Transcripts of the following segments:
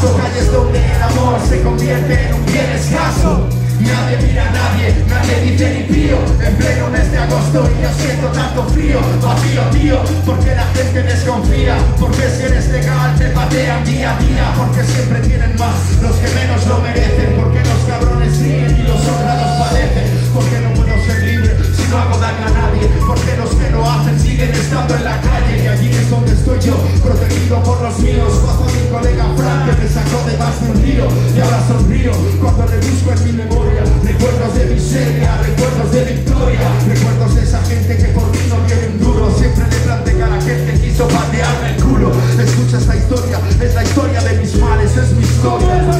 paso Calles donde el amor se convierte en un bien escaso. Nadie mira a nadie, nadie dice ni pío. En pleno mes de agosto y yo siento tanto frío. Vacío tío, porque la gente desconfía. Porque si eres legal te patean día a día. Porque siempre tienen más los que menos lo merecen. Porque los cabrones ríen y los honrados padecen. Porque no puedo ser libre si no hago daño a nadie. Porque los que lo hacen siguen estando en la calle Y allí es donde Y ahora sonrío cuando le busco en mi memoria Recuerdos de miseria, recuerdos de victoria Recuerdos de esa gente que por mí no tiene un duro. Siempre le planté a la gente que quiso patearme el culo. Escucha esta historia, es la historia de mis males, es mi historia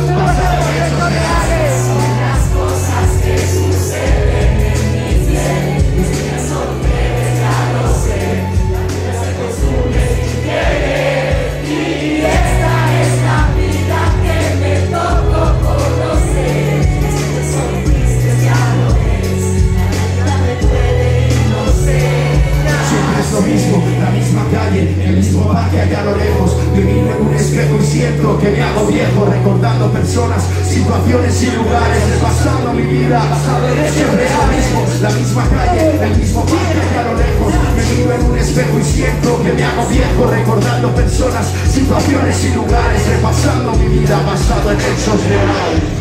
allá a lo lejos miro en un espejo y siento que me hago viejo Recordando personas, situaciones y lugares Repasando mi vida, siempre es lo mismo La misma calle, el mismo parque allá a lo lejos miro en un espejo y siento que me hago viejo Recordando personas, situaciones y lugares Repasando mi vida basado en hechos reales